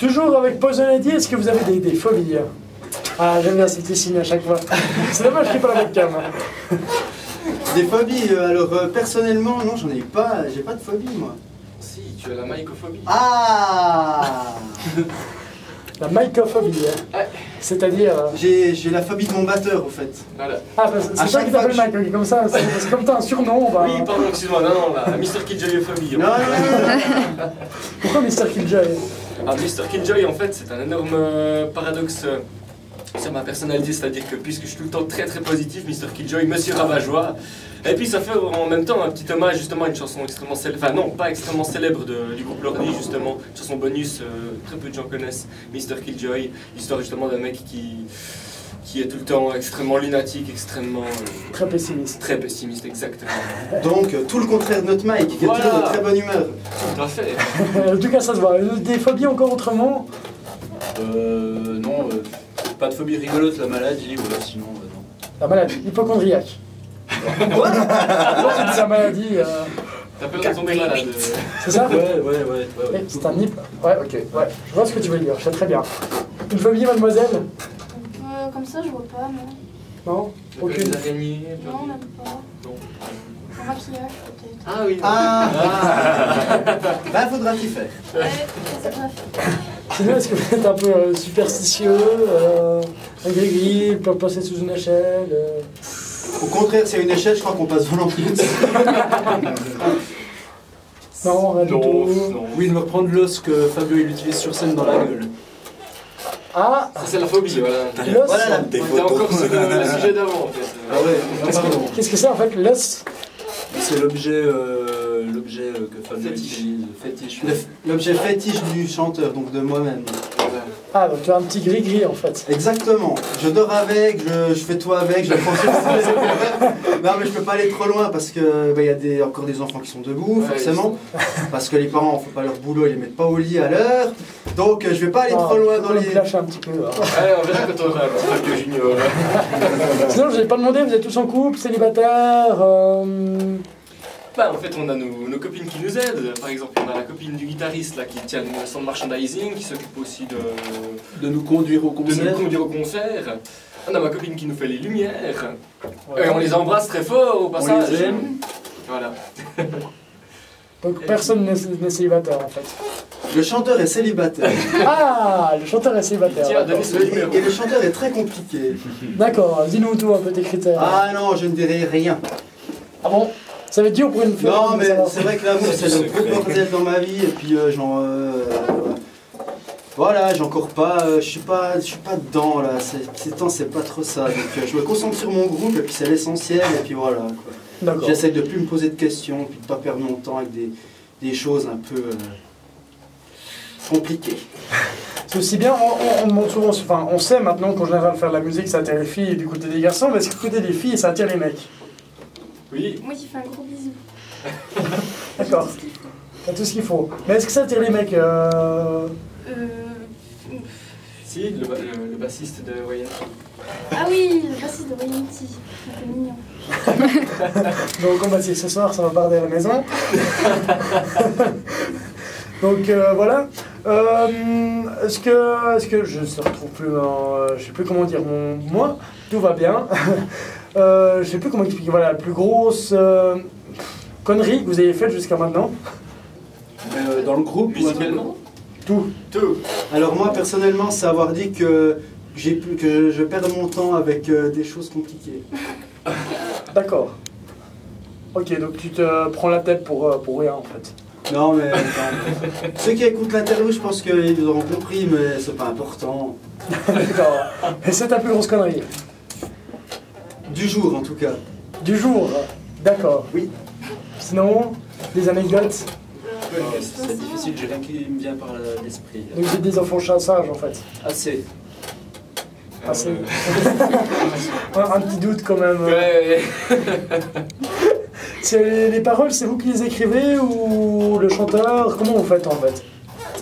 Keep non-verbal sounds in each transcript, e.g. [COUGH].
Toujours avec ID, est-ce que vous avez des, des phobies Ah, j'aime bien ces petits signes à chaque fois. C'est dommage qu'il n'y ait pas la webcam. Des phobies, euh, alors euh, personnellement, non, j'en ai pas, j'ai pas de phobie moi. Si, tu as la mycophobie. Ah La mycophobie. hein. Ouais. C'est-à-dire. euh, J'ai j'ai la phobie de mon batteur au fait. Voilà. Ah, parce- À c'est toi chaque qui fois t'appelles que Mike, ok, comme ça, c'est comme t'as un surnom. Bah, Oui, pardon, excuse-moi, non, non, la Mr. Killjoy-phobie. Non, non, non, non. Pourquoi Mr. Killjoy Ah, Mr. Killjoy, en fait, c'est un énorme euh, paradoxe euh, sur ma personnalité, c'est-à-dire que puisque je suis tout le temps très très positif, Mr. Killjoy, Monsieur Rabat-Joie. Et puis ça fait en même temps un petit hommage justement à une chanson extrêmement célèbre, enfin non, pas extrêmement célèbre de- du groupe Lordi justement, une chanson bonus, euh, très peu de gens connaissent, Mr. Killjoy, l'histoire justement d'un mec qui, qui est tout le temps extrêmement lunatique, extrêmement euh, Très pessimiste. très pessimiste, exactement. [LAUGHS] Donc euh, tout le contraire de notre Mike, qui est toujours de très bonne humeur. Tout à fait. [LAUGHS] en tout cas, ça se voit. Des phobies encore autrement Euh, non, euh, pas de phobie rigolote, la maladie, voilà, sinon, euh, non. La maladie, hypochondriaque. [LAUGHS] Quoi C'est sa maladie. euh, T'as peur de tomber malade. euh. C'est ça Ouais, ouais, ouais, ouais. Eh, ouais. C'est un hyp. Ouais, ok. Ouais. Je vois ce que tu veux dire. Je sais très bien. Une phobie, mademoiselle? Euh, comme ça, je vois pas, non. Non Aucune. peur Non, même pas. Non. Un maquillage, peut-être. Ah oui. Ah [LAUGHS] Bah faudra t'y faire. Ouais, c'est bref. Sinon, est-ce que vous êtes un peu euh, superstitieux euh, Un gris-gris, peut passer sous une échelle euh, Au contraire, a une échelle, je crois qu'on passe volontiers. [LAUGHS] Non, rien du Non, tout. non. Oui, de me reprendre l'os que Fabio il utilise sur scène dans la gueule. Ah c'est la phobie, voilà. L'os Voilà Des encore sur le, [LAUGHS] le sujet d'avant, en fait. Ah ouais, pardon. Qu'est-ce que c'est en fait l'os C'est l'objet euh, l'objet euh, que Fabio Fétiche. utilise, fétiche. Le- L'objet fétiche du chanteur, donc de moi-même. Ah, donc tu as un petit gris-gris en fait. Exactement. Je dors avec, je, je fais tout avec, je le prends [LAUGHS] sur Non mais je peux pas aller trop loin parce que bah, il y a des, encore des enfants qui sont debout, Ouais, forcément. Parce que les parents font pas leur boulot, ils les mettent pas au lit à l'heure. Donc euh, je vais pas aller Ah, trop loin dans les. me lâcher un petit peu. hein. Allez, on verra quand on aura un petit Fabio Junior. [LAUGHS] Sinon, je n'ai pas demandé, vous êtes tous en couple, célibataire euh, Bah, en fait, on a nos, nos copines qui nous aident. Par exemple, on a la copine du guitariste là, qui tient le centre merchandising, qui s'occupe aussi de, De nous conduire au de nous conduire au concert. On a ma copine qui nous fait les lumières. Ouais. Et on les embrasse très fort au passage. les aime. Voilà. [LAUGHS] Donc personne n'est n'est célibataire en fait. Le chanteur est célibataire. [LAUGHS] Ah, le chanteur est célibataire. Tiens, ce Et, le chanteur est très compliqué. D'accord, dis-nous tout un peu tes critères. Ah non, je ne dirai rien. Ah bon? Ça va être dur pour une femme Non mais c'est vrai que l'amour c'est le gros [LAUGHS] bordel dans ma vie et puis euh, j'en. euh, voilà, j'ai encore pas. euh, je suis pas. Je suis pas dedans là. Ces temps c'est pas trop ça. Donc euh, je me concentre sur mon groupe et puis c'est l'essentiel et puis voilà. J'essaie de plus me poser de questions, puis de pas perdre mon temps avec des, des choses un peu euh, compliquées. C'est aussi bien, on, on, on demande souvent, enfin, on sait maintenant qu'en général faire de la musique ça attire les filles du côté des garçons, mais est-ce que du côté des filles ça attire les mecs Oui. Moi qui fais un gros bisou. [LAUGHS] D'accord. T'as tout ce qu'il faut. Mais est-ce que ça attire les mecs euh... Si, le, le- le bassiste de YNT. Ah oui, le bassiste de Royalty. C'est mignon. [LAUGHS] Donc on va dire ce soir ça va barder à la maison. [LAUGHS] Donc euh, voilà. Euh, est-ce que, est-ce que je ne retrouve plus, en, euh, je sais plus comment dire mon moi, tout va bien. [LAUGHS] euh, je sais plus comment expliquer. Voilà, la plus grosse euh, connerie que vous avez faite jusqu'à maintenant. Euh, dans le groupe ou Musicalement Tout. Tout. Alors moi personnellement, c'est avoir dit que j'ai que je perds mon temps avec euh, des choses compliquées. [LAUGHS] D'accord. Ok, donc tu te prends la tête pour, euh, pour rien en fait. Non mais attends. ceux qui écoutent l'interview, je pense qu'ils auront compris, mais c'est pas important. [LAUGHS] D'accord. Et c'est ta plus grosse connerie. Du jour en tout cas. Du jour. D'accord. Oui. Sinon, des anecdotes. C'est difficile, j'ai rien qui me vient par l'esprit. Donc j'ai des enfants chats sages en fait. Assez. Ah, c'est- Euh, [LAUGHS] un, un petit doute quand même. ouais, [LAUGHS] C'est- Les paroles, c'est vous qui les écrivez ou le chanteur? Comment vous faites en fait?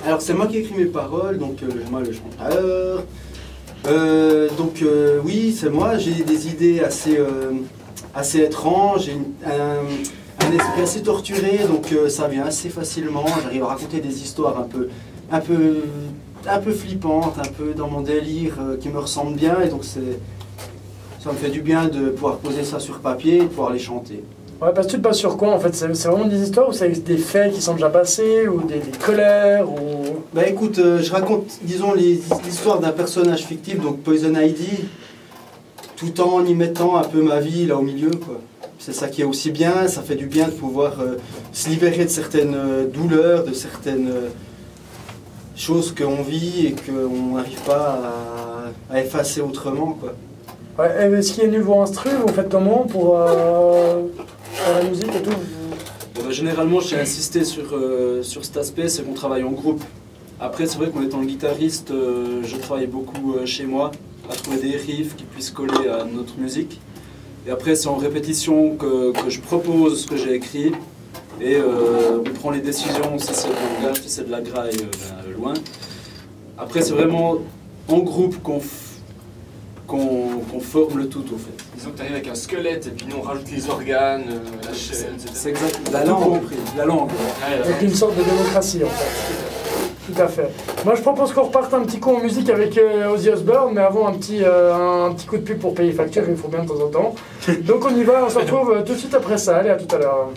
Alors c'est moi qui écris mes paroles, donc euh, moi le chanteur. Euh, donc euh, oui, c'est moi, j'ai des idées assez, euh, assez étranges, j'ai une- un, un esprit assez torturé, donc euh, ça vient assez facilement. J'arrive à raconter des histoires un peu, un peu, un peu flippante, un peu dans mon délire, euh, qui me ressemble bien, et donc c'est, ça me fait du bien de pouvoir poser ça sur papier et de pouvoir les chanter. Ouais, parce que tu te bases sur quoi en fait? C'est c'est vraiment des histoires ou c'est des faits qui sont déjà passés ou des, des colères ou... Bah écoute, euh, je raconte, disons, les- l'histoire d'un personnage fictif, donc Poison Ivy, tout en y mettant un peu ma vie là au milieu, quoi. C'est ça qui est aussi bien, ça fait du bien de pouvoir euh, se libérer de certaines euh, douleurs, de certaines euh, choses qu'on vit et qu'on n'arrive pas à, à effacer autrement, quoi. Ouais, et ce qui est niveau instru, vous faites comment pour euh, faire la musique et tout? Bon, bah, généralement, j'ai insisté sur, euh, sur cet aspect, c'est qu'on travaille en groupe. Après, c'est vrai qu'en étant le guitariste, euh, je travaille beaucoup euh, chez moi à trouver des riffs qui puissent coller à notre musique. Et après, c'est en répétition que, que je propose ce que j'ai écrit. Et euh, on prend les décisions, si c'est de langage, si c'est de la graille, euh, ben, loin. Après, c'est vraiment en groupe qu'on f- qu'on forme le tout, au fait. Disons que tu arrives avec un squelette et puis nous on rajoute les organes, euh, la chaîne, etc. C'est exact. La langue, la langue. Ouais, là, Avec une sorte de démocratie en fait. Tout à fait. Moi je propose qu'on reparte un petit coup en musique avec euh, Ozzy Osbourne, mais avant un petit, euh, un petit coup de pub pour payer facture, il faut bien de temps en temps. [LAUGHS] Donc on y va, on se retrouve euh, tout de suite après ça. Allez, à tout à l'heure.